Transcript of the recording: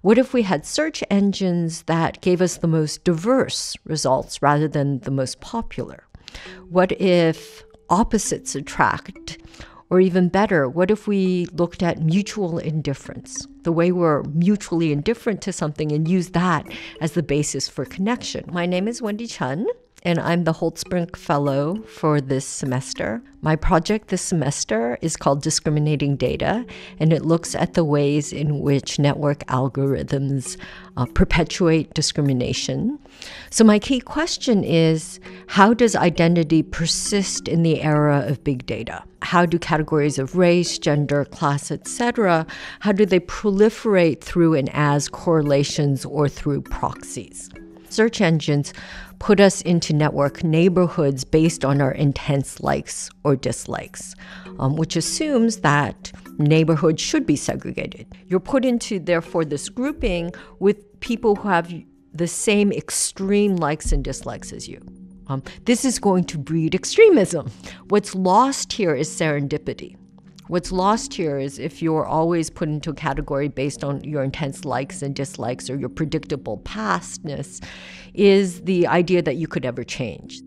What if we had search engines that gave us the most diverse results rather than the most popular? What if opposites attract? Or even better, what if we looked at mutual indifference, the way we're mutually indifferent to something and use that as the basis for connection? My name is Wendy Chun and I'm the Holtzbrinck Fellow for this semester. My project this semester is called Discriminating Data, and it looks at the ways in which network algorithms uh, perpetuate discrimination. So, my key question is how does identity persist in the era of big data? How do categories of race, gender, class, etc., how do they proliferate through and as correlations or through proxies? Search engines put us into network neighborhoods based on our intense likes or dislikes, um, which assumes that neighborhoods should be segregated. You're put into, therefore, this grouping with people who have the same extreme likes and dislikes as you. Um, this is going to breed extremism. What's lost here is serendipity. What's lost here is if you're always put into a category based on your intense likes and dislikes or your predictable pastness, is the idea that you could ever change.